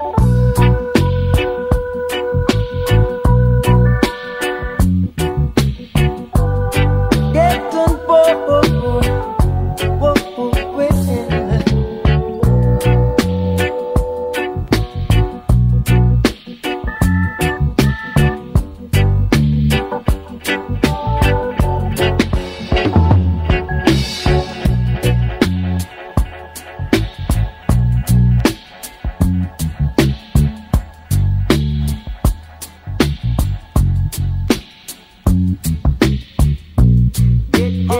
Bye. it.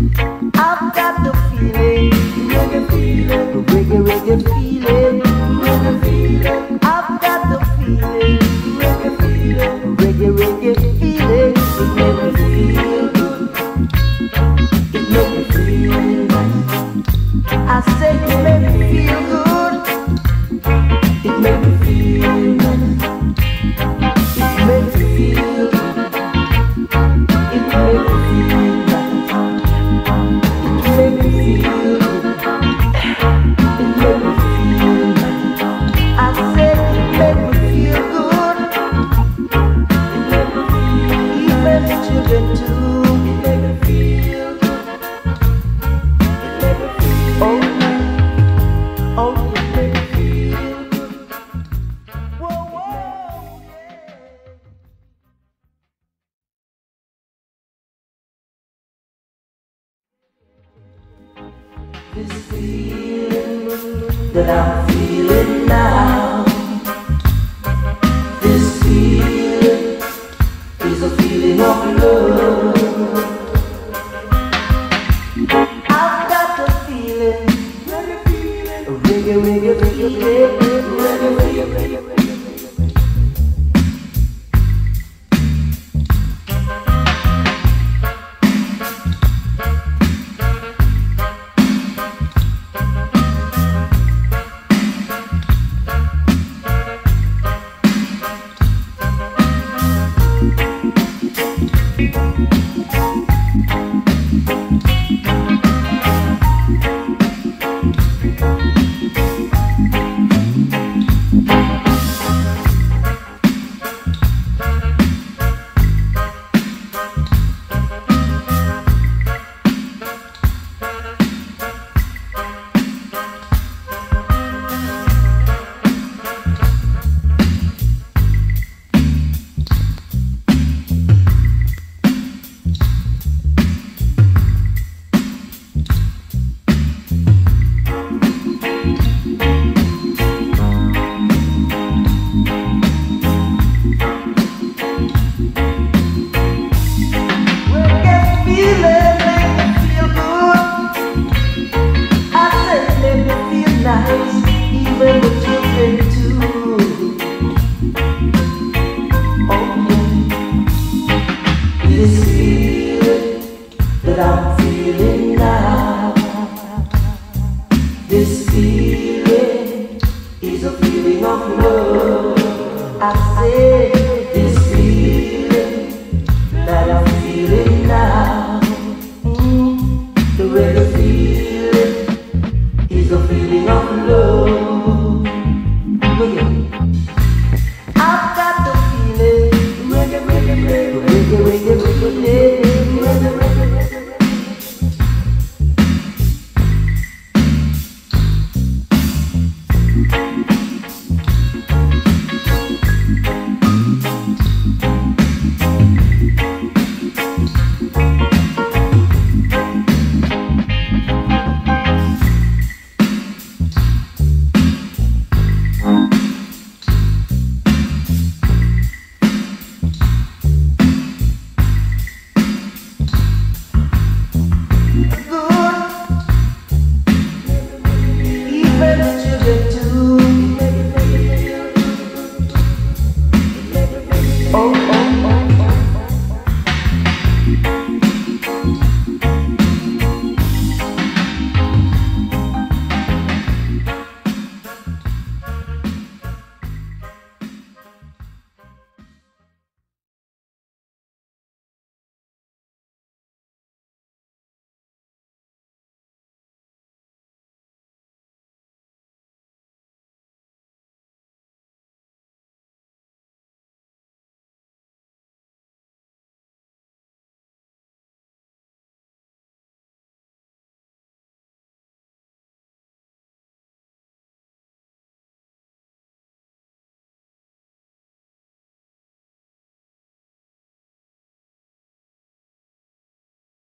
I've got the feeling, reggae feeling, reggae reggae feeling. good too.